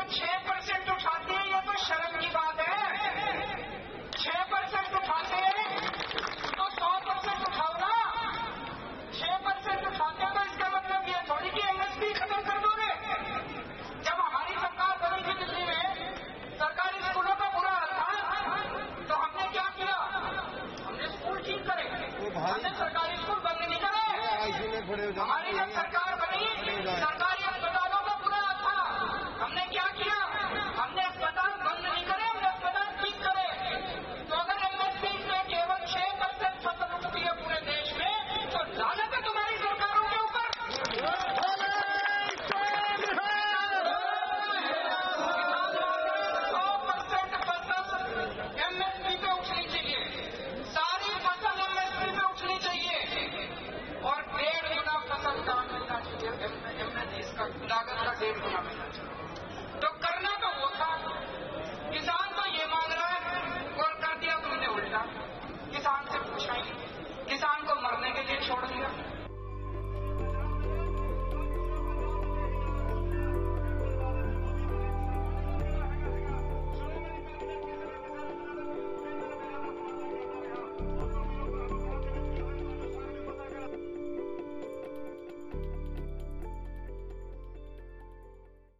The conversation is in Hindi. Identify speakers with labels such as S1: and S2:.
S1: तो छह परसेंट उठाते हैं ये तो शर्म की बात है। छह परसेंट उठाते हैं तो सौ परसेंट उठाओ ना। छह परसेंट उठाते हैं तो इसका मतलब ये थोड़ी कि एमएसपी खत्म कर दोगे। जब हमारी सरकार बनी थी दिल्ली में सरकारी स्कूलों का बुरा हाल था तो हमने क्या किया? हमने स्कूल ठीक करे। हमने सरकारी स्कूल बंद नहीं करे। हमारी जब सरकार আকাশটাকে এরকম আমি